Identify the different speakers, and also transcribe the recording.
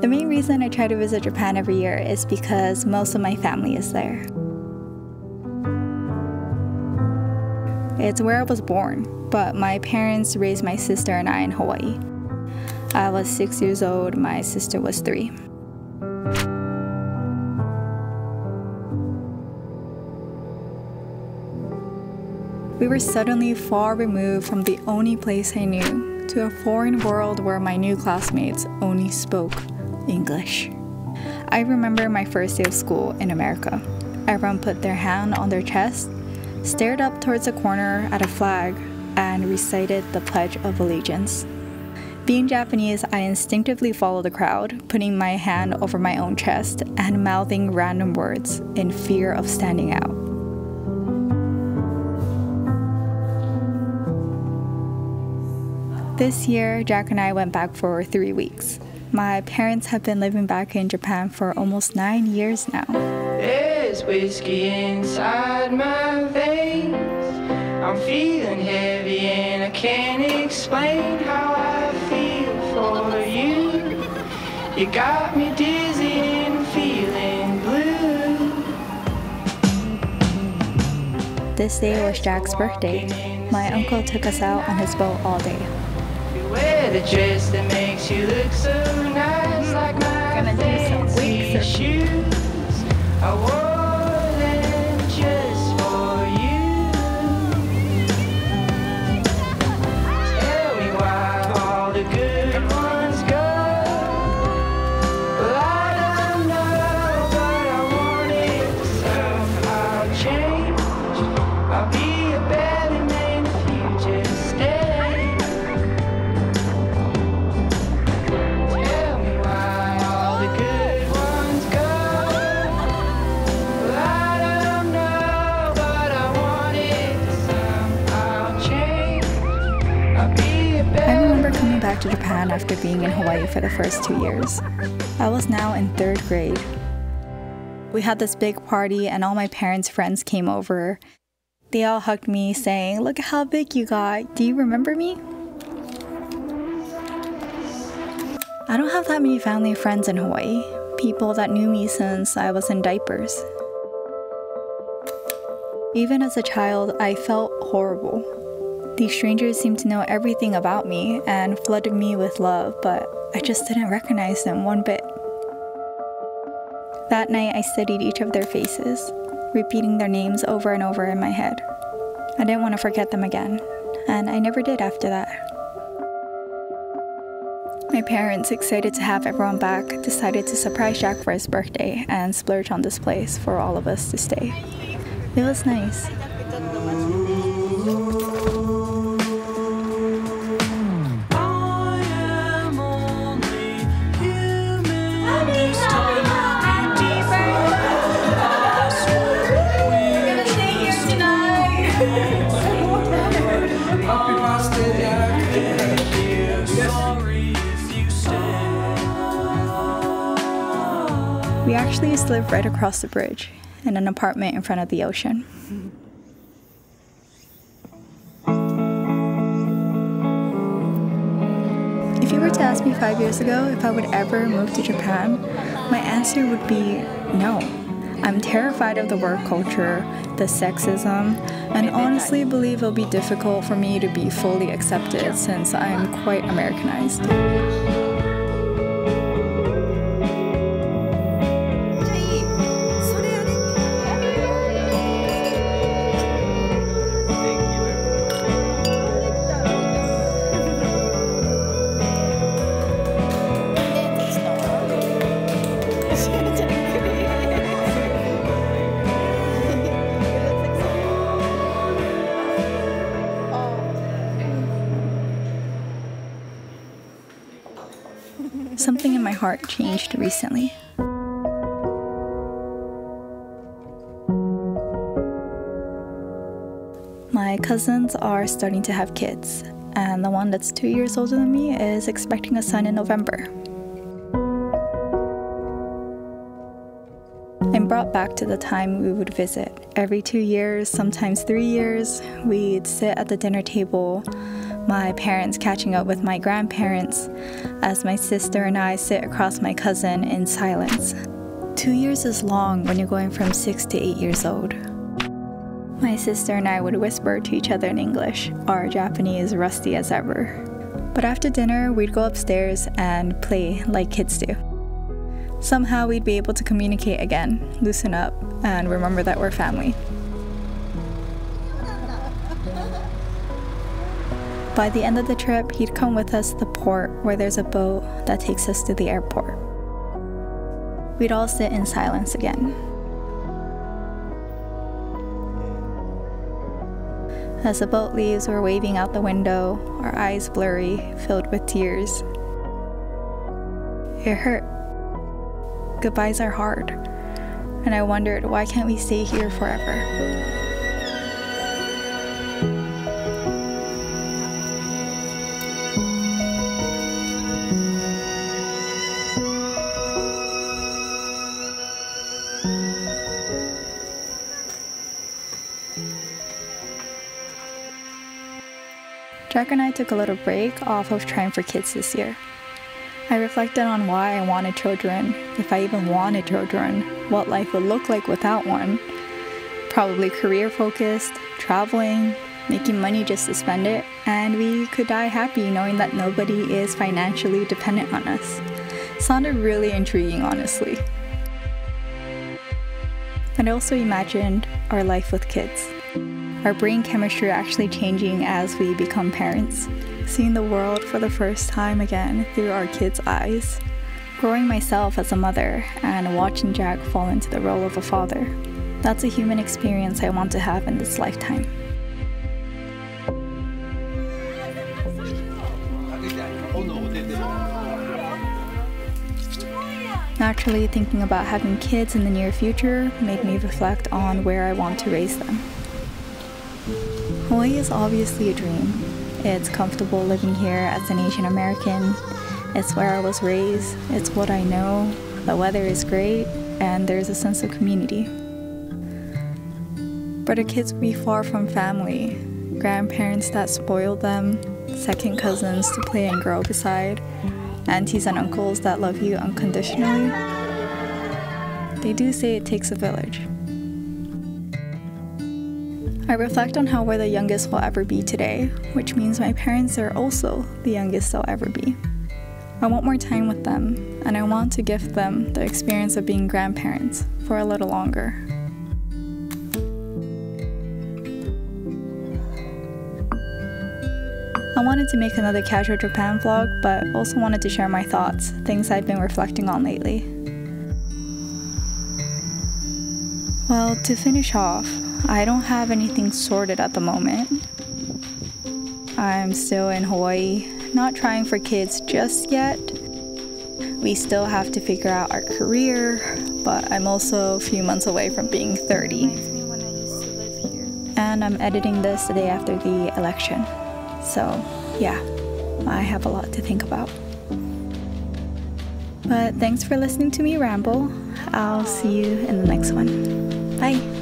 Speaker 1: The main reason I try to visit Japan every year is because most of my family is there. It's where I was born, but my parents raised my sister and I in Hawaii. I was six years old, my sister was three. We were suddenly far removed from the only place I knew to a foreign world where my new classmates only spoke English. I remember my first day of school in America. Everyone put their hand on their chest, stared up towards a corner at a flag, and recited the Pledge of Allegiance. Being Japanese, I instinctively followed the crowd, putting my hand over my own chest and mouthing random words in fear of standing out. This year, Jack and I went back for three weeks. My parents have been living back in Japan for almost nine years now.
Speaker 2: There's whiskey inside my veins. I'm feeling heavy and I can't explain how I feel for you. You got me dizzy and feeling blue.
Speaker 1: This day was Jack's birthday. My uncle took us out on his boat all day.
Speaker 2: Wear the dress that makes you look so nice, like my
Speaker 1: Gonna do some
Speaker 2: fancy shoes. I wore to
Speaker 1: Japan after being in Hawaii for the first two years. I was now in third grade. We had this big party, and all my parents' friends came over. They all hugged me, saying, Look how big you got. Do you remember me? I don't have that many family friends in Hawaii, people that knew me since I was in diapers. Even as a child, I felt horrible. These strangers seemed to know everything about me and flooded me with love, but I just didn't recognize them one bit. That night, I studied each of their faces, repeating their names over and over in my head. I didn't want to forget them again, and I never did after that. My parents, excited to have everyone back, decided to surprise Jack for his birthday and splurge on this place for all of us to stay. It was nice. We actually used to live right across the bridge in an apartment in front of the ocean. If you were to ask me five years ago if I would ever move to Japan, my answer would be no. I'm terrified of the work culture, the sexism, and honestly believe it'll be difficult for me to be fully accepted since I'm quite Americanized. Something in my heart changed recently. My cousins are starting to have kids, and the one that's two years older than me is expecting a son in November. I'm brought back to the time we would visit. Every two years, sometimes three years, we'd sit at the dinner table, my parents catching up with my grandparents as my sister and I sit across my cousin in silence. Two years is long when you're going from six to eight years old. My sister and I would whisper to each other in English, our Japanese rusty as ever. But after dinner, we'd go upstairs and play like kids do. Somehow we'd be able to communicate again, loosen up, and remember that we're family. By the end of the trip, he'd come with us to the port where there's a boat that takes us to the airport. We'd all sit in silence again. As the boat leaves, we're waving out the window, our eyes blurry, filled with tears. It hurt. Goodbyes are hard. And I wondered, why can't we stay here forever? Jack and I took a little break off of trying for kids this year. I reflected on why I wanted children, if I even wanted children, what life would look like without one. Probably career focused, traveling, making money just to spend it, and we could die happy knowing that nobody is financially dependent on us. Sounded really intriguing, honestly. And I also imagined our life with kids our brain chemistry actually changing as we become parents, seeing the world for the first time again through our kids' eyes, growing myself as a mother, and watching Jack fall into the role of a father. That's a human experience I want to have in this lifetime. Naturally, thinking about having kids in the near future made me reflect on where I want to raise them. Hawaii is obviously a dream. It's comfortable living here as an Asian American. It's where I was raised. It's what I know. The weather is great, and there's a sense of community. But our kids will be far from family, grandparents that spoiled them, second cousins to play and grow beside, aunties and uncles that love you unconditionally. They do say it takes a village. I reflect on how we're the youngest we'll ever be today, which means my parents are also the youngest they'll ever be. I want more time with them, and I want to gift them the experience of being grandparents for a little longer. I wanted to make another casual Japan vlog, but also wanted to share my thoughts, things I've been reflecting on lately. Well, to finish off, I don't have anything sorted at the moment. I'm still in Hawaii, not trying for kids just yet. We still have to figure out our career, but I'm also a few months away from being 30. And I'm editing this the day after the election. So, yeah, I have a lot to think about. But thanks for listening to me ramble. I'll see you in the next one. Bye.